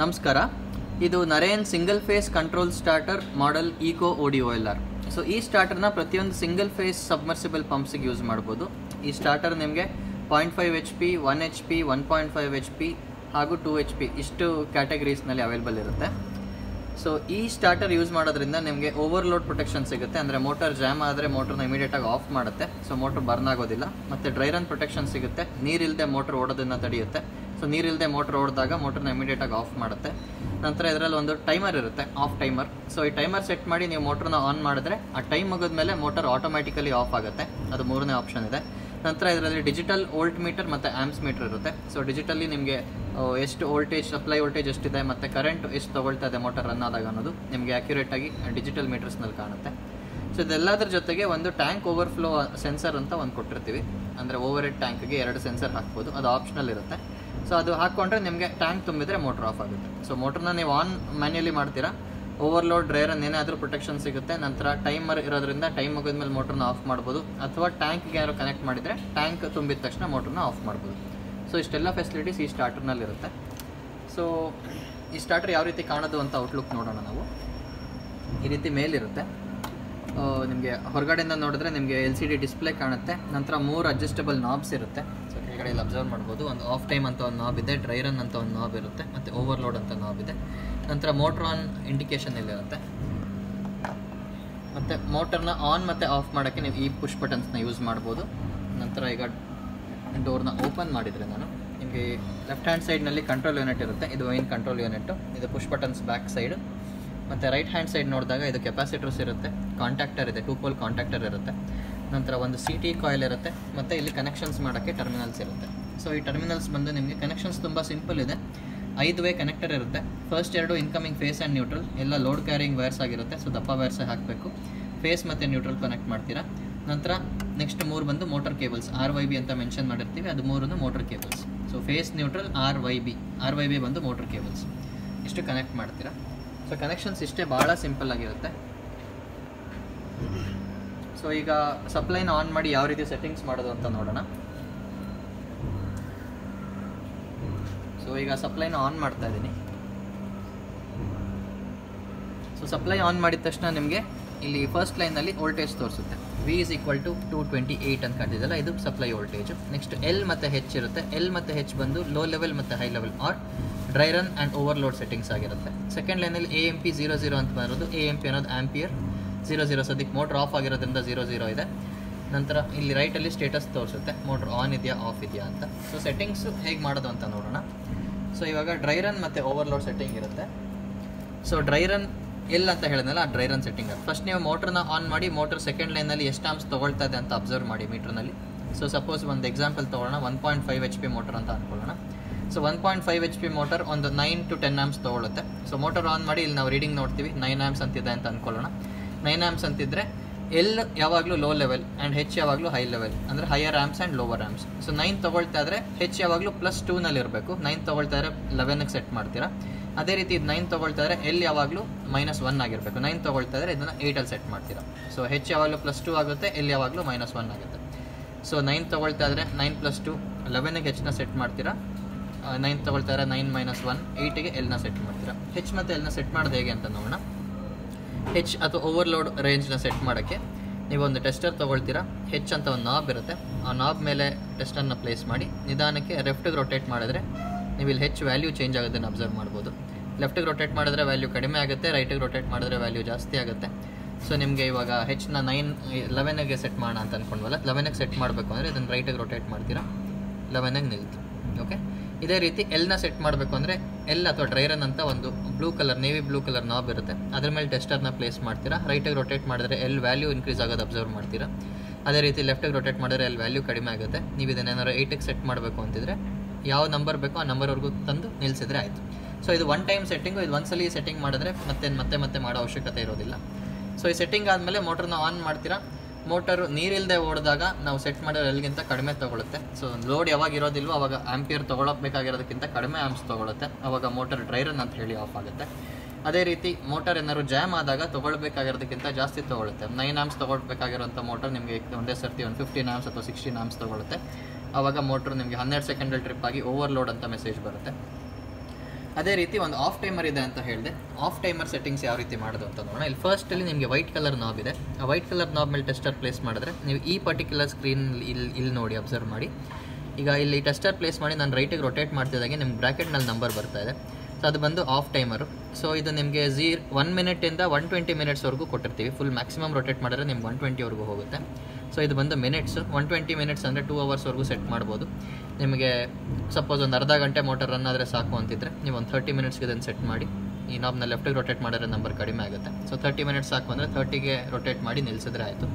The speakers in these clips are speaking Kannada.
ನಮಸ್ಕಾರ. ಇದು Naren single phase control starter model eco ಓಡಿ ಓ ಎಲ್ ಆರ್ ಸೊ ಈ ಸ್ಟಾರ್ಟರ್ನ ಪ್ರತಿಯೊಂದು ಸಿಂಗಲ್ ಫೇಸ್ ಸಬ್ಮರ್ಸಿಬಲ್ ಪಂಪ್ಸಿಗೆ ಯೂಸ್ ಮಾಡ್ಬೋದು. ಈ ಸ್ಟಾರ್ಟರ್ ನಿಮಗೆ point five H P one H P one point five H P ಹಾಗೂ ಟೂ ಎಚ್ ಪಿ ಇಷ್ಟು ಕ್ಯಾಟಗರೀಸ್ನಲ್ಲಿ ಅವೈಲೇಬಲ್ ಇರುತ್ತೆ. ಸೊ ಈ ಸ್ಟಾರ್ಟರ್ ಯೂಸ್ ಮಾಡೋದ್ರಿಂದ ನಿಮಗೆ ಓವರ್ಲೋಡ್ ಪ್ರೊಟೆಕ್ಷನ್ ಸಿಗುತ್ತೆ. ಅಂದರೆ ಮೋಟರ್ ಜಾಮ್ ಆದರೆ ಮೋಟರ್ನ ಇಮಿಡಿಯೇಟಾಗಿ ಆಫ್ ಮಾಡುತ್ತೆ. ಸೊ ಮೋಟರ್ ಬರ್ನ್ ಆಗೋದಿಲ್ಲ. ಮತ್ತು ಡ್ರೈ ರನ್ ಪ್ರೊಟೆಕ್ಷನ್ ಸಿಗುತ್ತೆ. ನೀರಿಲ್ಲದೆ ಮೋಟರ್ ಓಡೋದನ್ನು ತಡೆಯುತ್ತೆ. ಸೊ ನೀರಿಲ್ಲದೆ ಮೋಟರ್ ಓಡಿದಾಗ ಮೋಟರ್ನ ಇಮಿಡಿಯೇಟಾಗಿ ಆಫ್ ಮಾಡುತ್ತೆ. ನಂತರ ಇದರಲ್ಲಿ ಒಂದು ಟೈಮರ್ ಇರುತ್ತೆ ಆಫ್ ಟೈಮರ್ ಸೊ ಈ ಟೈಮರ್ ಸೆಟ್ ಮಾಡಿ ನೀವು ಮೋಟ್ರನ್ನ ಆನ್ ಮಾಡಿದ್ರೆ ಆ ಟೈಮ್ ಮುಗಿದ್ಮೇಲೆ ಮೋಟರ್ ಆಟೋಮ್ಯಾಟಿಕಲಿ ಆಫ್ ಆಗುತ್ತೆ. ಅದು ಮೂರನೇ ಆಪ್ಷನ್ ಇದೆ. ನಂತರ ಇದರಲ್ಲಿ ಡಿಜಿಟಲ್ ವೋಲ್ಟ್ ಮೀಟರ್ ಮತ್ತು ಆ್ಯಮ್ಸ್ ಮೀಟರ್ ಇರುತ್ತೆ. ಸೊ ಡಿಜಿಟಲಿ ನಿಮಗೆ ಎಷ್ಟು ವೋಲ್ಟೇಜ್ ಸಪ್ಲೈ ವೋಲ್ಟೇಜ್ ಎಷ್ಟಿದೆ ಮತ್ತು ಕರೆಂಟ್ ಎಷ್ಟು ತೊಗೊಳ್ತಾ ಇದೆ ಮೋಟರ್ ರನ್ ಆದಾಗ ಅನ್ನೋದು ನಿಮಗೆ ಆಗಿ ಡಿಜಿಟಲ್ ಮೀಟರ್ಸ್ನಲ್ಲಿ ಕಾಣುತ್ತೆ. ಸೊ ಇದೆಲ್ಲದರ ಜೊತೆಗೆ ಒಂದು ಟ್ಯಾಂಕ್ ಓವರ್ಫ್ಲೋ ಸೆನ್ಸರ್ ಅಂತ ಒಂದು ಕೊಟ್ಟಿರ್ತೀವಿ. ಅಂದರೆ ಓವರ್ ಹೆಡ್ ಟ್ಯಾಂಕ್ಗೆ ಎರಡು ಸೆನ್ಸರ್ ಹಾಕ್ಬೋದು. ಅದು ಆಪ್ಷನಲ್ ಇರುತ್ತೆ. ಸೊ ಅದು ಹಾಕ್ಕೊಂಡ್ರೆ ನಿಮಗೆ ಟ್ಯಾಂಕ್ ತುಂಬಿದ್ರೆ ಮೋಟರ್ ಆಫ್ ಆಗುತ್ತೆ. ಸೊ ಮೋಟರ್ನ ನೀವು ಆನ್ ಮ್ಯಾನ್ಯಲಿ ಮಾಡ್ತೀರಾ. ಓವರ್ಲೋಡ್ ಡ್ರೈರನ್ನು ಏನಾದರೂ ಪ್ರೊಟೆಕ್ಷನ್ ಸಿಗುತ್ತೆ, ನಂತರ ಟೈಮರ್ ಇರೋದ್ರಿಂದ ಟೈಮ್ ಮುಗಿದ್ಮೇಲೆ ಮೋಟರ್ನ ಆಫ್ ಮಾಡ್ಬೋದು. ಅಥವಾ ಟ್ಯಾಂಕ್ಗೆ ಯಾರು ಕನೆಕ್ಟ್ ಮಾಡಿದರೆ ಟ್ಯಾಂಕ್ ತುಂಬಿದ ತಕ್ಷಣ ಮೋಟರ್ನ ಆಫ್ ಮಾಡ್ಬೋದು. ಸೊ ಇಷ್ಟೆಲ್ಲ ಫೆಸಿಲಿಟೀಸ್ ಈ ಸ್ಟಾರ್ಟರ್ನಲ್ಲಿರುತ್ತೆ ಸೊ ಈ ಸ್ಟಾರ್ಟರ್ ಯಾವ ರೀತಿ ಕಾಣೋದು ಅಂತ ಔಟ್ಲುಕ್ ನೋಡೋಣ ನಾವು. ಈ ರೀತಿ ಮೇಲಿರುತ್ತೆ. ನಿಮಗೆ ಹೊರಗಡೆಯಿಂದ ನೋಡಿದ್ರೆ ನಿಮಗೆ ಎಲ್ ಸಿ ಡಿ ಡಿಸ್ಪ್ಲೇ ಕಾಣುತ್ತೆ. ನಂತರ ಮೂರು ಅಡ್ಜಸ್ಟಬಲ್ ನಾಬ್ಸ್ ಇರುತ್ತೆ. ಸೊ ಇಲ್ಲಿ ಅಬ್ಸರ್ವ್ ಮಾಡ್ಬೋದು. ಒಂದು ಆಫ್ ಟೈಮ್ ಅಂತ ಒಂದು ನಾಬ್ ಇದೆ ಡ್ರೈ ರನ್ ಅಂತ ಒಂದು ನಾಬ್ ಇರುತ್ತೆ, ಮತ್ತು ಓವರ್ಲೋಡ್ ಅಂತ ನಾಬ್ ಇದೆ. ನಂತರ ಮೋಟ್ರ್ ಆನ್ ಇಂಡಿಕೇಶನ್ ಇಲ್ಲಿರುತ್ತೆ ಮತ್ತು ಮೋಟರ್ನ ಆನ್ ಮತ್ತು ಆಫ್ ಮಾಡೋಕ್ಕೆ ನೀವು ಈ ಪುಷ್ ಬಟನ್ಸ್ನ ಯೂಸ್ ಮಾಡ್ಬೋದು. ನಂತರ ಈಗ ಡೋರ್ನ ಓಪನ್ ಮಾಡಿದರೆ ನಾನು ನಿಮಗೆ ಲೆಫ್ಟ್ ಹ್ಯಾಂಡ್ ಸೈಡ್ನಲ್ಲಿ ಕಂಟ್ರೋಲ್ ಯೂನಿಟ್ ಇರುತ್ತೆ. ಇದು ವೈನ್ ಕಂಟ್ರೋಲ್ ಯೂನಿಟ್ ಇದು ಪುಷ್ ಬಟನ್ಸ್ ಬ್ಯಾಕ್ ಸೈಡ್ ಮತ್ತು ರೈಟ್ ಹ್ಯಾಂಡ್ ಸೈಡ್ ನೋಡಿದಾಗ ಇದು ಕೆಪಾಸಿಟರ್ಸ್ ಇರುತ್ತೆ. ಕಾಂಟ್ಯಾಕ್ಟರ್ ಇದೆ ಟೂ ಪೋಲ್ ಕಾಂಟ್ಯಾಕ್ಟರ್ ಇರುತ್ತೆ. ನಂತರ ಒಂದು ಸಿ ಟಿ ಕಾಯಿಲ್ ಇರುತ್ತೆ, ಮತ್ತು ಇಲ್ಲಿ ಕನೆಕ್ಷನ್ಸ್ ಮಾಡೋಕ್ಕೆ ಟರ್ಮಿನಲ್ಸ್ ಇರುತ್ತೆ. ಸೊ ಈ ಟರ್ಮಿನಲ್ಸ್ ಬಂದು ನಿಮಗೆ ಕನೆಕ್ಷನ್ಸ್ ತುಂಬ ಸಿಂಪಲ್ ಇದೆ. ಐದು ವೇ ಕನೆಕ್ಟರ್ ಇರುತ್ತೆ. ಫಸ್ಟ್ ಎರಡು ಇನ್ಕಮಿಂಗ್ ಫೇಸ್ ಆ್ಯಂಡ್ ನ್ಯೂಟ್ರಲ್ ಎಲ್ಲ ಲೋಡ್ ಕ್ಯಾರಿಂಗ್ ವೈರ್ಸ್ ಆಗಿರುತ್ತೆ ಸೊ ದಪ್ಪ ವೈರ್ಸೇ ಹಾಕಬೇಕು. ಫೇಸ್ ಮತ್ತು ನ್ಯೂಟ್ರಲ್ ಕನೆಕ್ಟ್ ಮಾಡ್ತೀರಾ. ನಂತರ ನೆಕ್ಸ್ಟ್ ಮೂರು ಬಂದು motor cables R Y B ಅಂತ ಮೆನ್ಷನ್ ಮಾಡಿರ್ತೀವಿ, ಅದು ಮೂರನ್ನು motor cables so phase neutral R Y B R Y B ಬಂದು ಮೋಟರ್ ಕೇಬಲ್ಸ್ ಇಷ್ಟು ಕನೆಕ್ಟ್ ಮಾಡ್ತೀರಾ. ಸೊ ಕನೆಕ್ಷನ್ಸ್ ಇಷ್ಟೇ ಭಾಳ ಸಿಂಪಲ್ ಆಗಿರುತ್ತೆ. ಸೊ ಈಗ ಸಪ್ಲೈನ ಆನ್ ಮಾಡಿ ಯಾವ ರೀತಿ ಸೆಟ್ಟಿಂಗ್ಸ್ ಮಾಡೋದು ಅಂತ ನೋಡೋಣ. ಸೊ ಈಗ ಸಪ್ಲೈನ ಆನ್ ಮಾಡ್ತಾ ಇದ್ದೀನಿ. ಸೊ ಸಪ್ಲೈ ಆನ್ ಮಾಡಿದ ತಕ್ಷಣ ನಿಮಗೆ ಇಲ್ಲಿ ಫಸ್ಟ್ ಲೈನಲ್ಲಿ ವೋಲ್ಟೇಜ್ ತೋರಿಸುತ್ತೆ. V is equal to two twenty eight ಅಂತ ಕಾಣ್ತಿದ್ದಲ್ಲ ಇದು ಸಪ್ಲೈ ವೋಲ್ಟೇಜು ನೆಕ್ಸ್ಟ್ ಎಲ್ ಮತ್ತು ಹೆಚ್ ಇರುತ್ತೆ. ಎಲ್ ಮತ್ತು ಹೆಚ್ ಬಂದು ಲೋ ಲೆವೆಲ್ ಮತ್ತು high level or dry run and overload settings ಆಗಿರುತ್ತೆ. ಸೆಕೆಂಡ್ ಲೈನಲ್ಲಿ A M P zero zero ಅಂತ ಬರೋದು. ಎ ಎಂ ಪಿ ಅನ್ನೋದು ಆ್ಯಂಪಿಯರ್ ಜೀರೋ ಜೀರೋ ಸದ್ಯಕ್ಕೆ ಮೋಟ್ರ್ ಆಫ್ ಆಗಿರೋದ್ರಿಂದ ಜೀರೋ ಜೀರೋ ಇದೆ. ನಂತರ ಇಲ್ಲಿ ರೈಟಲ್ಲಿ ಸ್ಟೇಟಸ್ ತೋರಿಸುತ್ತೆ. ಮೋಟ್ರ್ ಆನ್ ಇದೆಯಾ ಆಫ್ ಇದೆಯಾ ಅಂತ. ಸೊ ಸೆಟ್ಟಿಂಗ್ಸು ಹೇಗೆ ಮಾಡೋದು ಅಂತ ನೋಡೋಣ. ಸೊ ಇವಾಗ ಡ್ರೈ ರನ್ ಮತ್ತು ಓವರ್ಲೋಡ್ ಸೆಟ್ಟಿಂಗ್ ಇರುತ್ತೆ. ಸೊ ಡ್ರೈ ರನ್ ಎಲ್ ಅಂತ ಹೇಳಿದ್ನಲ್ಲ ಡ್ರೈ ರನ್ ಸೆಟ್ಟಿಂಗ್ ಫಸ್ಟ್ ನೀವು ಮೋಟ್ರನ್ನ ಆನ್ ಮಾಡಿ ಮೋಟರ್ ಸೆಕೆಂಡ್ ಲೈನಲ್ಲಿ ಎಷ್ಟು ಆಮ್ಸ್ ತೊಗೊಳ್ತಾ ಇದೆ ಅಂತ ಅಬ್ಸರ್ವ್ ಮಾಡಿ ಮೀಟ್ರ್ನಲ್ಲಿ ಸೊ ಸಪೋಸ್ ಒಂದು ಎಕ್ಸಾಂಪಲ್ ತೊಗೊಳ್ಳೋಣ. One point five H P motor ಅಂತ ಅಂದ್ಕೊಳ್ಳೋಣ so one point five H P motor ಒಂದು ನೈನ್ ಟು ಟೆನ್ ಆಮ್ಸ್ ತೊಗೊಳುತ್ತೆ ಸೊ ಮೋಟರ್ ಆನ್ ಮಾಡಿ ಇಲ್ಲಿ ನಾವು ರೀಡಿಂಗ್ ನೋಡ್ತೀವಿ. ನೈನ್ ಆಮ್ಸ್ ಅಂತಿದೆ ಅಂತ ಅಂದ್ಕೊಳ್ಳೋಣ ನೈನ್ ಆ್ಯಮ್ಸ್ ಅಂತಿದ್ರೆ ಎಲ್ ಯಾವಾಗಲೂ ಲೋ ಲೆವೆಲ್ ಆ್ಯಂಡ್ ಹೆಚ್ ಯಾವಾಗಲೂ ಹೈ ಲೆವೆಲ್ ಅಂದರೆ higher amps and lower amps so nine ತೊಗೊಳ್ತಾ ಇದ್ರೆ ಹೆಚ್ ಯಾವಾಗಲೂ ಪ್ಲಸ್ ಟೂನಲ್ಲಿ ಇರಬೇಕು. ನೈನ್ ತೊಗೊಳ್ತಾ ಇದ್ರೆ ಲೆವೆನ್ಗೆ ಸೆಟ್ ಮಾಡ್ತೀರಾ. ಅದೇ ರೀತಿ ಇದು ನೈನ್ ತೊಗೊಳ್ತಾ ಇದ್ರೆ ಎಲ್ ಯಾವಾಗಲೂ ಮೈನಸ್ ಒನ್ ಆಗಿರಬೇಕು. ನೈನ್ ತೊಗೊಳ್ತಾ ಇದ್ರೆ ಇದನ್ನು ಏಯ್ಟಲ್ಲಿ ಸೆಟ್ ಮಾಡ್ತೀರಾ. ಸೊ ಹೆಚ್ ಯಾವಾಗಲೂ ಪ್ಲಸ್ ಟೂ ಆಗುತ್ತೆ ಎಲ್ ಯಾವಾಗಲೂ ಮೈನಸ್ ಒನ್ ಆಗುತ್ತೆ. ಸೊ ನೈನ್ ತೊಗೊಳ್ತಾ ಇದ್ರೆ ನೈನ್ ಪ್ಲಸ್ ಟು ಲೆವೆನಿಗೆ ಹೆಚ್ನ ಸೆಟ್ ಮಾಡ್ತೀರಾ. ನೈನ್ ತೊಗೊಳ್ತಾ ಇದ್ರೆ ನೈನ್ ಮೈನಸ್ ಒನ್ ಏಯ್ಟಿಗೆ ಎಲ್ನ ಸೆಟ್ ಮಾಡ್ತೀರಾ. ಹೆಚ್ ಮತ್ತು ಎಲ್ನ ಸೆಟ್ ಮಾಡೋದು ಹೇಗೆ ಅಂತ ನೋಡೋಣ. ಹೆಚ್ ಅಥವಾ ಓವರ್ಲೋಡ್ ರೇಂಜ್ನ ಸೆಟ್ ಮಾಡೋಕ್ಕೆ ನೀವು ಒಂದು ಟೆಸ್ಟರ್ ತೊಗೊಳ್ತೀರಾ? ಹೆಚ್ ಅಂತ ಒಂದು ನಾಬ್ ಇರುತ್ತೆ. ಆ ನಾಬ್ ಮೇಲೆ ಟೆಸ್ಟರ್ನ ಪ್ಲೇಸ್ ಮಾಡಿ, ನಿಧಾನಕ್ಕೆ ಲೆಫ್ಟಿಗೆ ರೊಟೇಟ್ ಮಾಡಿದ್ರೆ ನೀವು ಇಲ್ಲಿ ಹೆಚ್ಚು ವ್ಯಾಲ್ಯೂ ಚೇಂಜ್ ಆಗೋದನ್ನು ಅಬ್ಸರ್ವ್ ಮಾಡ್ಬೋದು. ಲೆಫ್ಟಿಗೆ ರೊಟೇಟ್ ಮಾಡಿದ್ರೆ ವ್ಯಾಲ್ಯೂ ಕಡಿಮೆ ಆಗುತ್ತೆ ರೈಟಿಗೆ ರೊಟೇಟ್ ಮಾಡಿದ್ರೆ ವ್ಯಾಲ್ಯೂ ಜಾಸ್ತಿ ಆಗುತ್ತೆ. ಸೊ ನಿಮಗೆ ಇವಾಗ ಹೆಚ್ಚಿನ ನೈನ್ ಲೆವೆನಿಗೆ ಸೆಟ್ ಮಾಡೋಣ ಅಂತ ಅಂದ್ಕೊಂಡ್ವಲ್ಲ ಲೆವೆನಿಗೆ ಸೆಟ್ ಮಾಡಬೇಕು ಅಂದರೆ ಇದನ್ನು ರೈಟಿಗೆ ರೊಟೇಟ್ ಮಾಡ್ತೀರಾ? ಲೆವೆನಿಗೆ ನಿಲ್ತು. ಓಕೆ ಇದೇ ರೀತಿ ಎಲ್ನ ಸೆಟ್ ಮಾಡಬೇಕು ಅಂದರೆ ಎಲ್ ಅಥವಾ ಡ್ರೈರನ್ ಅಂತ ಒಂದು blue colour navy blue colour knob ಇರುತ್ತೆ. ಅದ್ರ ಮೇಲೆ ಟೆಸ್ಟರ್ನ ಪ್ಲೇಸ್ ಮಾಡ್ತೀರಾ. ರೈಟಾಗಿ ರೊಟೇಟ್ ಮಾಡಿದ್ರೆ ಎಲ್ ವ್ಯಾಲ್ಯೂ ಇನ್ಕ್ರೀಸ್ ಆಗೋದು ಅಬ್ಸರ್ವ್ ಮಾಡ್ತೀರಾ. ಅದೇ ರೀತಿ ಲೆಫ್ಟಿಗೆ ರೊಟೇಟ್ ಮಾಡಿದ್ರೆ ಎಲ್ ವ್ಯಾಲ್ಯೂ ಕಡಿಮೆ ಆಗುತ್ತೆ. ನೀವು ಇದನ್ನೇನಾದ್ರು ಏಯ್ಟಿಗೆ ಸೆಟ್ ಮಾಡಬೇಕು ಅಂತಿದ್ರೆ, ಯಾವ ನಂಬರ್ ಬೇಕೋ ಆ ನಂಬರ್ವರೆಗೂ ತಂದು ನಿಲ್ಲಿಸಿದ್ರೆ ಆಯಿತು. ಸೊ ಇದು ಒನ್ ಟೈಮ್ ಸೆಟ್ಟಿಂಗು ಇದು ಒಂದ್ಸಲಿ ಸೆಟ್ಟಿಂಗ್ ಮಾಡಿದ್ರೆ ಮತ್ತೆ ಮತ್ತೆ ಮತ್ತೆ ಮಾಡೋ ಅವಶ್ಯಕತೆ ಇರೋದಿಲ್ಲ. ಸೊ ಈ ಸೆಟ್ಟಿಂಗ್ ಆದಮೇಲೆ ಮೋಟ್ರನ್ನ ಆನ್ ಮಾಡ್ತೀರಾ. ಮೋಟರು ನೀರಿಲ್ಲದೆ ಓಡಿದಾಗ ನಾವು ಸೆಟ್ ಮಾಡಿರೋ ಎಲ್ಲಿಗಿಂತ ಕಡಿಮೆ ತೊಗೊಳುತ್ತೆ. ಸೊ ಲೋಡ್ ಯಾವಾಗ ಇರೋದಿಲ್ವೋ ಅವಾಗ ಆಂಪಿಯರ್ ತೊಗೊಳಬೇಕಾಗಿರೋದಕ್ಕಿಂತ ಕಡಿಮೆ ಆಮ್ಸ್ ತೊಗೊಳುತ್ತೆ. ಅವಾಗ ಮೋಟರ್ ಡ್ರೈರನ್ ಅಂತ ಹೇಳಿ ಆಫ್ ಆಗುತ್ತೆ. ಅದೇ ರೀತಿ ಮೋಟರ್ ಏನಾದ್ರು ಜಾಮ್ ಆದಾಗ ತೊಗೊಳ್ಬೇಕಾಗಿರೋದಕ್ಕಿಂತ ಜಾಸ್ತಿ ತೊಗೊಳುತ್ತೆ. ನೈನ್ ಆಮ್ಸ್ ತೊಗೊಳ್ಬೇಕಾಗಿರೋಂಥ ಮೋಟರ್ ನಿಮಗೆ ಒಂದೇ ಸರ್ತಿ ಒಂದು ಫಿಫ್ಟೀನ್ ಆಮ್ಸ್ ಅಥವಾ ಸಿಕ್ಸ್ಟೀನ್ ಆಮ್ಸ್ ತೊಗೊಳುತ್ತೆ. ಆವಾಗ ಮೋಟ್ರ್ ನಿಮಗೆ ಹನ್ನೆರಡು ಸೆಕೆಂಡಲ್ಲಿ ಟ್ರಿಪ್ ಆಗಿ ಓವರ್ಲೋಡ್ ಅಂತ ಮೆಸೇಜ್ ಬರುತ್ತೆ. ಅದೇ ರೀತಿ ಒಂದು ಆಫ್ ಟೈಮರ್ ಇದೆ ಅಂತ ಹೇಳಿದೆ. ಆಫ್ ಟೈಮರ್ ಸೆಟ್ಟಿಂಗ್ಸ್ ಯಾವ ರೀತಿ ಮಾಡೋದು ಅಂತ ನೋಡೋಣ. ಇಲ್ಲಿ ಫಸ್ಟಲ್ಲಿ ನಿಮಗೆ ವೈಟ್ ಕಲರ್ ನಾಬ್ ಇದೆ. ಆ ವೈಟ್ ಕಲರ್ ನಾಬ್ ಮೇಲೆ ಟೆಸ್ಟರ್ ಪ್ಲೇಸ್ ಮಾಡಿದ್ರೆ ನೀವು ಈ ಪರ್ಟಿಕ್ಯುಲರ್ ಸ್ಕ್ರೀನ್ ಇಲ್ಲಿ ಇಲ್ಲಿ ನೋಡಿ ಅಬ್ಸರ್ವ್ ಮಾಡಿ. ಈಗ ಇಲ್ಲಿ ಟೆಸ್ಟರ್ ಪ್ಲೇಸ್ ಮಾಡಿ ನಾನು ರೈಟಿಗೆ ರೊಟೇಟ್ ಮಾಡ್ತಿದ್ದಾಗೆ ನಿಮ್ಮ ಬ್ರ್ಯಾಕೆಟ್ನಲ್ಲಿ ನಂಬರ್ ಬರ್ತಾ ಇದೆ. ಸೊ ಅದು ಬಂದು ಆಫ್ ಟೈಮರು ಸೊ ಇದು ನಿಮಗೆ ಝೀರ್ ಒನ್ ಮಿನಿಟಿಂದ ಒನ್ ಟ್ವೆಂಟಿ ಮಿನಿಟ್ಸ್ವರೆಗೂ ಕೊಟ್ಟಿರ್ತೀವಿ. ಫುಲ್ ಮ್ಯಾಕ್ಸಿಮಮ್ ರೊಟೇಟ್ ಮಾಡಿದ್ರೆ ನಿಮ್ಗೆ ಒನ್ ಟ್ವೆಂಟಿವರೆಗೂ ಹೋಗುತ್ತೆ. ಸೊ ಇದು ಬಂದು ಮಿನಿಟ್ಸು ಒನ್ ಟ್ವೆಂಟಿ ಮಿನಿಟ್ಸ್ ಅಂದರೆ ಟೂ ಅವರ್ಸ್ವರೆಗೂ ಸೆಟ್ ಮಾಡ್ಬೋದು. ನಿಮಗೆ ಸಪೋಸ್ ಒಂದು ಅರ್ಧ ಗಂಟೆ ಮೋಟರ್ ರನ್ ಆದರೆ ಸಾಕು ಅಂತಿದ್ರೆ ನೀವು ಒಂದು ಥರ್ಟಿ ಮಿನಿಟ್ಸ್ಗೆ ಇದನ್ನು ಸೆಟ್ ಮಾಡಿ, ಈ ನಾಬ್ನ ಲೆಫ್ಟಿಗೆ ರೊಟೇಟ್ ಮಾಡಿದ್ರೆ ನಂಬರ್ ಕಡಿಮೆ ಆಗುತ್ತೆ. ಸೊ ತರ್ಟಿ ಮಿನಿಟ್ಸ್ ಸಾಕು ಅಂದರೆ ತರ್ಟಿಗೆ ರೊಟೇಟ್ ಮಾಡಿ ನಿಲ್ಲಿಸಿದ್ರೆ ಆಯಿತು.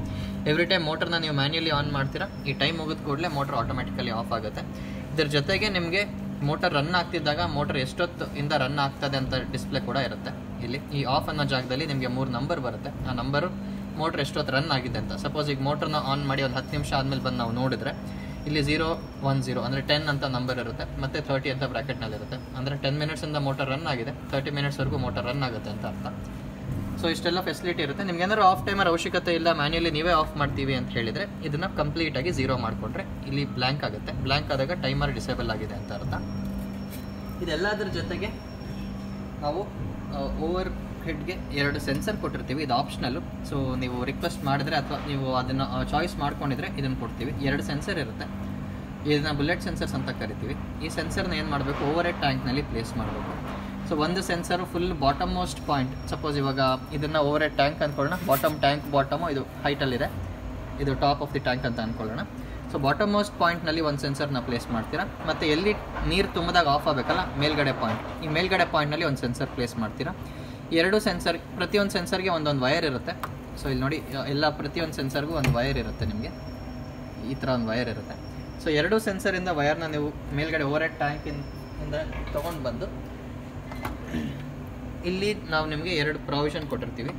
ಎವ್ರಿ ಟೈಮ್ ಮೋಟರ್ನ ನೀವು ಮ್ಯಾನ್ಯಲಿ ಆನ್ ಮಾಡ್ತೀರಾ, ಈ ಟೈಮ್ ಮುಗಿದ ಕೂಡಲೇ ಮೋಟರ್ ಆಟೋಮೆಟಿಕಲಿ ಆಫ್ ಆಗುತ್ತೆ. ಇದ್ರ ಜೊತೆಗೆ ನಿಮಗೆ ಮೋಟರ್ ರನ್ ಆಗ್ತಿದ್ದಾಗ ಮೋಟರ್ ಎಷ್ಟೊತ್ತು ಇಂದ ರನ್ ಆಗ್ತದೆ ಅಂತ ಡಿಸ್ಪ್ಲೇ ಕೂಡ ಇರುತ್ತೆ. ಇಲ್ಲಿ ಈ ಆಫ್ ಅನ್ನೋ ಜಾಗದಲ್ಲಿ ನಿಮಗೆ ಮೂರು ನಂಬರ್ ಬರುತ್ತೆ. ಆ ನಂಬರು ಮೋಟ್ರ್ ಎಷ್ಟೊತ್ತು ರನ್ ಆಗಿದೆ ಅಂತ. ಸಪೋಸ್ ಈಗ ಮೋಟ್ರನ್ನ ಆನ್ ಮಾಡಿ ಒಂದು ಹತ್ತು ನಿಮಿಷ ಆದಮೇಲೆ ಬಂದು ನಾವು ನೋಡಿದ್ರೆ ಇಲ್ಲಿ ಝೀರೋ ಒನ್ ಝೀರೋ ಅಂದರೆ ಟೆನ್ ಅಂತ ನಂಬರ್ ಇರುತ್ತೆ. ಮತ್ತು ತರ್ಟಿ ಅಂತ ಬ್ರ್ಯಾಕೆಟ್ನಲ್ಲಿರುತ್ತೆ ಅಂದರೆ ಟೆನ್ ಮಿನಿಟ್ಸಿಂದ ಮೋಟರ್ ರನ್ ಆಗಿದೆ. ತರ್ಟಿ ಮಿನಿಟ್ಸ್ವರೆಗೂ ಮೋಟರ್ ರನ್ ಆಗುತ್ತೆ ಅಂತ ಅರ್ಥ. ಸೊ ಇಷ್ಟೆಲ್ಲ ಫೆಸಿಲಿಟಿ ಇರುತ್ತೆ. ನಿಮ್ಗೆ ಏನಾದರೂ ಆಫ್ ಟೈಮರ್ ಅವಶ್ಯಕತೆ ಇಲ್ಲ ಮ್ಯಾನ್ಯಲಿ ನೀವೇ ಆಫ್ ಮಾಡ್ತೀವಿ ಅಂತ ಹೇಳಿದರೆ ಇದನ್ನು ಕಂಪ್ಲೀಟಾಗಿ ಝೀರೋ ಮಾಡಿಕೊಂಡ್ರೆ ಇಲ್ಲಿ ಬ್ಲ್ಯಾಂಕ್ ಆಗುತ್ತೆ. ಬ್ಲ್ಯಾಂಕ್ ಆದಾಗ ಟೈಮರ್ ಡಿಸೇಬಲ್ ಆಗಿದೆ ಅಂತ ಅರ್ಥ. ಇದೆಲ್ಲದರ ಜೊತೆಗೆ ನಾವು ಓವರ್ ಹೆಡ್ಗೆ ಎರಡು ಸೆನ್ಸರ್ ಕೊಟ್ಟಿರ್ತೀವಿ, ಇದು ಆಪ್ಷನಲ್ಲು ಸೊ ನೀವು ರಿಕ್ವೆಸ್ಟ್ ಮಾಡಿದ್ರೆ ಅಥವಾ ನೀವು ಅದನ್ನು ಚಾಯ್ಸ್ ಮಾಡ್ಕೊಂಡಿದ್ರೆ ಇದನ್ನು ಕೊಡ್ತೀವಿ. ಎರಡು ಸೆನ್ಸರ್ ಇರುತ್ತೆ. ಇದನ್ನ ಬುಲೆಟ್ ಸೆನ್ಸರ್ಸ್ ಅಂತ ಕರಿತೀವಿ. ಈ ಸೆನ್ಸರ್ನ ಏನು ಮಾಡಬೇಕು? ಓವರ್ ಹೆಡ್ ಟ್ಯಾಂಕ್ನಲ್ಲಿ ಪ್ಲೇಸ್ ಮಾಡಬೇಕು. ಸೊ ಒಂದು sensor full bottom most point suppose ಇವಾಗ ಇದನ್ನು ಓವರ್ ಹೆಡ್ ಟ್ಯಾಂಕ್ ಅಂದ್ಕೊಳ್ಳೋಣ ಬಾಟಮ್ ಟ್ಯಾಂಕ್ ಬಾಟಮು ಇದು ಹೈಟಲ್ಲಿದೆ ಇದು ಟಾಪ್ ಆಫ್ ದಿ ಟ್ಯಾಂಕ್ ಅಂತ ಅಂದ್ಕೊಳ್ಳೋಣ ಸೊ ಬಾಟಮ್ ಮೋಸ್ಟ್ ಪಾಯಿಂಟ್ನಲ್ಲಿ ಒಂದು ಸೆನ್ಸರ್ನ ಪ್ಲೇಸ್ ಮಾಡ್ತೀರಾ. ಮತ್ತು ಎಲ್ಲಿ ನೀರು ತುಂಬಿದಾಗ ಆಫ್ ಆಗಬೇಕಲ್ಲ, ಮೇಲ್ಗಡೆ ಪಾಯಿಂಟ್ ಈ ಮೇಲ್ಗಡೆ ಪಾಯಿಂಟ್ನಲ್ಲಿ ಒಂದು ಸೆನ್ಸರ್ ಪ್ಲೇಸ್ ಮಾಡ್ತೀರಾ. ಎರಡು ಸೆನ್ಸರ್ ಪ್ರತಿಯೊಂದು ಸೆನ್ಸರ್ಗೆ ಒಂದೊಂದು ವೈರ್ ಇರುತ್ತೆ. ಸೊ ಇಲ್ಲಿ ನೋಡಿ ಎಲ್ಲ ಪ್ರತಿಯೊಂದು ಸೆನ್ಸರ್ಗೂ ಒಂದು ವಯರ್ ಇರುತ್ತೆ ನಿಮಗೆ. ಈ ಥರ ಒಂದು ವಯರ್ ಇರುತ್ತೆ. ಸೊ ಎರಡು ಸೆನ್ಸರಿಂದ ವಯರ್ನ ನೀವು ಮೇಲ್ಗಡೆ ಓವರ್ ಹೆಡ್ ಟ್ಯಾಂಕಿಂದ ತೊಗೊಂಡು ಬಂದು, ಇಲ್ಲಿ ನಾವು ನಿಮಗೆ ಎರಡು ಪ್ರಾವಿಷನ್ ಕೊಟ್ಟಿರ್ತೀವಿ.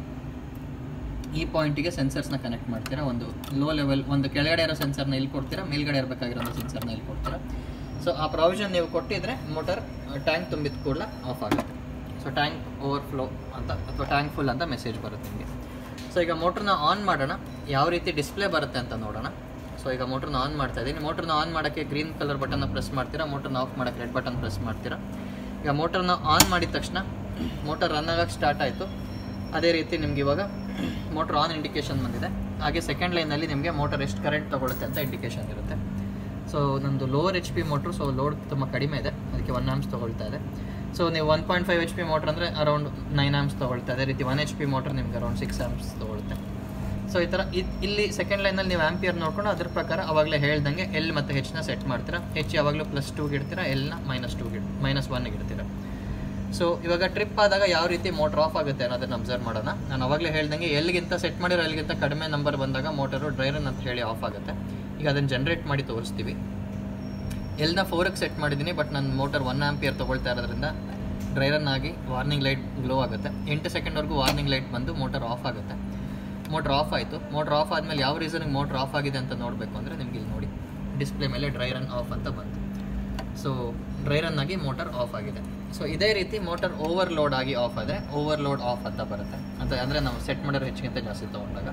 ಈ ಪಾಯಿಂಟಿಗೆ ಸೆನ್ಸರ್ಸ್ನ ಕನೆಕ್ಟ್ ಮಾಡ್ತೀರಾ? ಒಂದು ಲೋ ಲೆವೆಲ್ ಒಂದು ಕೆಳಗಡೆ ಇರೋ ಸೆನ್ಸರ್ನ ಇಲ್ಲಿ ಕೊಡ್ತೀರಾ? ಮೇಲ್ಗಡೆ ಇರಬೇಕಾಗಿರೋ ಸೆನ್ಸರ್ನ ಇಲ್ಲಿ ಕೊಡ್ತೀರಾ? ಸೊ ಆ ಪ್ರಾವಿಷನ್ ನೀವು ಕೊಟ್ಟಿದ್ರೆ ಮೋಟರ್ ಟ್ಯಾಂಕ್ ತುಂಬಿದ ಕೂಡಲೇ ಆಫ್ ಆಗುತ್ತೆ. ಸೊ ಟ್ಯಾಂಕ್ ಓವರ್ಫ್ಲೋ ಅಂತ ಅಥವಾ ಟ್ಯಾಂಕ್ ಫುಲ್ ಅಂತ ಮೆಸೇಜ್ ಬರುತ್ತೆ ನಿಮಗೆ. ಸೊ ಈಗ ಮೋಟ್ರನ್ನ ಆನ್ ಮಾಡೋಣ. ಯಾವ ರೀತಿ ಡಿಸ್ಪ್ಲೇ ಬರುತ್ತೆ ಅಂತ ನೋಡೋಣ. ಸೊ ಈಗ ಮೋಟ್ರನ್ನ ಆನ್ ಮಾಡ್ತಾ ಇದ್ದೀನಿ. ಮೋಟ್ರನ್ನ ಆನ್ ಮಾಡೋಕ್ಕೆ ಗ್ರೀನ್ ಕಲರ್ ಬಟನ್ನ ಪ್ರೆಸ್ ಮಾಡ್ತೀರಾ? ಮೋಟ್ರನ್ನ ಆಫ್ ಮಾಡೋಕ್ಕೆ ರೆಡ್ ಬಟನ್ ಪ್ರೆಸ್ ಮಾಡ್ತೀರಾ? ಈಗ ಮೋಟ್ರನ್ನ ಆನ್ ಮಾಡಿದ ತಕ್ಷಣ ಮೋಟರ್ ರನ್ ಆಗೋಕ್ಕೆ ಸ್ಟಾರ್ಟ್ ಆಯಿತು. ಅದೇ ರೀತಿ ನಿಮ್ಗೆ ಇವಾಗ ಮೋಟ್ರ್ ಆನ್ ಇಂಡಿಕೇಶನ್ ಬಂದಿದೆ. ಹಾಗೆ ಸೆಕೆಂಡ್ ಲೈನಲ್ಲಿ ನಿಮಗೆ ಮೋಟರ್ ಎಷ್ಟು ಕರೆಂಟ್ ತೊಗೊಳುತ್ತೆ ಅಂತ ಇಂಡಿಕೇಶನ್ ಇರುತ್ತೆ. ಸೊ ನಂದು lower H P motor so load ತುಂಬ ಕಡಿಮೆ ಇದೆ. ಅದಕ್ಕೆ ಒನ್ ಆಮ್ಸ್ ತೊಗೊಳ್ತಾ ಇದೆ. ಸೊ ನೀವು one point five H P motor ಅಂದರೆ ಅರೌಂಡ್ ನೈನ್ ಆಮ್ಸ್ ತೊಗೊಳ್ತೆ ಅದೇ ರೀತಿ ಒನ್ ಎಚ್ ಪಿ ಮೋಟ್ರ್ ನಿಮ್ಗೆ ಅರೌಂಡ್ ಸಿಕ್ಸ್ ಆಮ್ಸ್ ತೊಗೊಳುತ್ತೆ. ಸೊ ಈ ಥರ ಇಲ್ಲಿ ಸೆಕೆಂಡ್ ಲೈನಲ್ಲಿ ನೀವು ಆ್ಯಂಪಿಯರ್ ನೋಡ್ಕೊಂಡು ಅದ್ರ ಪ್ರಕಾರ ಅವಾಗಲೇ ಹೇಳ್ದಂಗೆ ಎಲ್ ಮತ್ತು ಹೆಚ್ನ ಸೆಟ್ ಮಾಡ್ತೀರಾ. ಹೆಚ್ ಯಾವಾಗಲೂ ಪ್ಲಸ್ ಟೂಗೆ ಇಡ್ತೀರಾ ಎಲ್ನ ಮೈನಸ್ ಟೂಗೆ ಇಡ್ ಮೈನಸ್ ಒನ್ಗೆ ಇಡ್ತೀರಾ. ಸೊ ಇವಾಗ ಟ್ರಿಪ್ ಆದಾಗ ಯಾವ ರೀತಿ ಮೋಟರ್ ಆಫ್ ಆಗುತ್ತೆ ಅನ್ನೋದನ್ನ ಅಬ್ಸರ್ವ್ ಮಾಡೋಣ. ನಾನು ಅವಾಗಲೇ ಹೇಳ್ದಂಗೆ ಎಲ್ಲಿಗಿಂತ ಸೆಟ್ ಮಾಡಿರೋ ಎಲ್ಲಿಗಿಂತ ಕಡಿಮೆ ನಂಬರ್ ಬಂದಾಗ ಮೋಟರು ಡ್ರೈರನ್ ಅಂತ ಹೇಳಿ ಆಫ್ ಆಗುತ್ತೆ. ಈಗ ಅದನ್ನು ಜನ್ರೇಟ್ ಮಾಡಿ ತೋರಿಸ್ತೀವಿ. ಎಲ್ನ ಫೋರಿಗೆ ಸೆಟ್ ಮಾಡಿದ್ದೀನಿ, ಬಟ್ ನನ್ನ ಮೋಟರ್ ಒನ್ ಆಂಪಿಯರ್ ತೊಗೊಳ್ತಾ ಇರೋದ್ರಿಂದ ಡ್ರೈರನ್ ಆಗಿ ವಾರ್ನಿಂಗ್ ಲೈಟ್ ಗ್ಲೋ ಆಗುತ್ತೆ. ಎಂಟು ಸೆಕೆಂಡ್ವರೆಗೂ ವಾರ್ನಿಂಗ್ ಲೈಟ್ ಬಂದು ಮೋಟರ್ ಆಫ್ ಆಗುತ್ತೆ. ಮೋಟ್ರ್ ಆಫ್ ಆಯಿತು. ಮೋಟ್ರ್ ಆಫ್ ಆದಮೇಲೆ ಯಾವ ರೀಸನಿಗೆ ಮೋಟ್ರ್ ಆಫ್ ಆಗಿದೆ ಅಂತ ನೋಡಬೇಕು ಅಂದರೆ ನಿಮಗೆ ಇಲ್ಲಿ ನೋಡಿ. ಡಿಸ್ಪ್ಲೇ ಮೇಲೆ ಡ್ರೈ ರನ್ ಆಫ್ ಅಂತ ಬಂತು. ಸೊ ಡ್ರೈ ರನ್ ಆಗಿ ಮೋಟರ್ ಆಫ್ ಆಗಿದೆ. ಸೊ ಇದೇ ರೀತಿ ಮೋಟರ್ ಓವರ್ಲೋಡ್ ಆಗಿ ಆಫ್ ಆದರೆ ಓವರ್ಲೋಡ್ ಆಫ್ ಅಂತ ಬರುತ್ತೆ. ಅಂತ ಅಂದರೆ ನಾವು ಸೆಟ್ ಮಾಡೋರು ಹೆಚ್ಚಿಗಿಂತ ಜಾಸ್ತಿ ತೊಗೊಂಡಾಗ.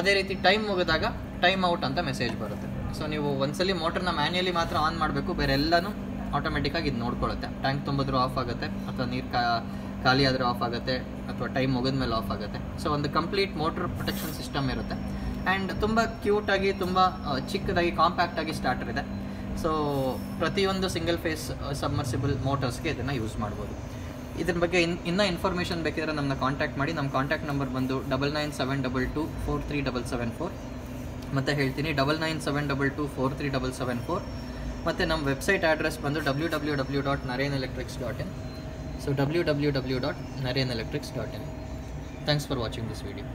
ಅದೇ ರೀತಿ ಟೈಮ್ ಮುಗಿದಾಗ ಟೈಮ್ ಔಟ್ ಅಂತ ಮೆಸೇಜ್ ಬರುತ್ತೆ. ಸೊ ನೀವು ಒಂದ್ಸಲಿ ಮೋಟರ್ನ ಮ್ಯಾನ್ಯಲಿ ಮಾತ್ರ ಆನ್ ಮಾಡಬೇಕು. ಬೇರೆ ಎಲ್ಲನೂ ಆಟೋಮೆಟಿಕ್ಕಾಗಿ ಇದು ನೋಡ್ಕೊಳ್ಳುತ್ತೆ. ಟ್ಯಾಂಕ್ ತುಂಬಿದ್ರೂ ಆಫ್ ಆಗುತ್ತೆ, ಅಥವಾ ನೀರು ಕಾ, ಖಾಲಿ ಆದರೂ ಆಫ್ ಆಗುತ್ತೆ, ಅಥವಾ ಟೈಮ್ ಮುಗಿದ ಮೇಲೆ ಆಫ್ ಆಗುತ್ತೆ. ಸೊ ಒಂದು ಕಂಪ್ಲೀಟ್ ಮೋಟರ್ ಪ್ರೊಟೆಕ್ಷನ್ ಸಿಸ್ಟಮ್ ಇರುತ್ತೆ. ಆ್ಯಂಡ್ ತುಂಬ ಕ್ಯೂಟಾಗಿ ತುಂಬ ಚಿಕ್ಕದಾಗಿ ಕಾಂಪ್ಯಾಕ್ಟಾಗಿ ಸ್ಟಾರ್ಟರ್ ಇದೆ. ಸೊ ಪ್ರತಿಯೊಂದು ಸಿಂಗಲ್ ಫೇಸ್ ಸಬ್ಮರ್ಸಿಬಲ್ ಮೋಟರ್ಸ್ಗೆ ಇದನ್ನು ಯೂಸ್ ಮಾಡ್ಬೋದು. ಇದ್ರ ಬಗ್ಗೆ ಇನ್, ಇನ್ನೂ ಇನ್ಫಾರ್ಮೇಷನ್ ಬೇಕಿದ್ರೆ ನಮ್ಮನ್ನ ಕಾಂಟ್ಯಾಕ್ಟ್ ಮಾಡಿ. ನಮ್ಮ ಕಾಂಟ್ಯಾಕ್ಟ್ ನಂಬರ್ ಬಂದು double nine seven double two four three double seven four ಮತ್ತೆ ಹೇಳ್ತೀನಿ double nine seven double two four three double seven four ಮತ್ತು ನಮ್ಮ ವೆಬ್ಸೈಟ್ ಅಡ್ರೆಸ್ ಬಂದು W W W dot Naren electrics dot in so W W W dot Naren electrics dot in thanks for watching this video